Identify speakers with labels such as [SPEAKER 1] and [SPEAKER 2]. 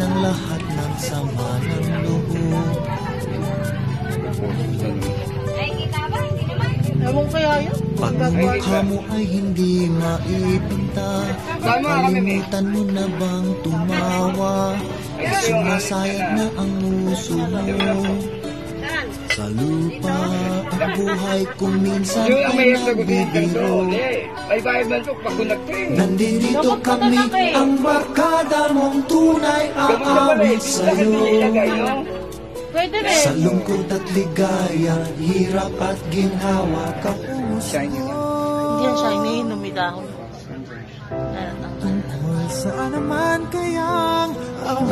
[SPEAKER 1] ng lahat ng sama ng loob.
[SPEAKER 2] Ewan kaya yun.
[SPEAKER 1] Pagmumukha mo ay hindi maipinta. Nakalimutan mo na bang tumawa? Sumasayad na ang muso mo. Sa lupa ang buhay kung minsan ay nagbibiro.
[SPEAKER 3] to eh.
[SPEAKER 1] Nandito kami. ang barkada mong tunay aawit sa'yo
[SPEAKER 2] Pwede
[SPEAKER 1] Sa lungkot at ligaya, hirap at ginhawa kapuso.
[SPEAKER 2] Hindi yan shiny, numidahon.
[SPEAKER 1] Tungkol saan naman kayang ang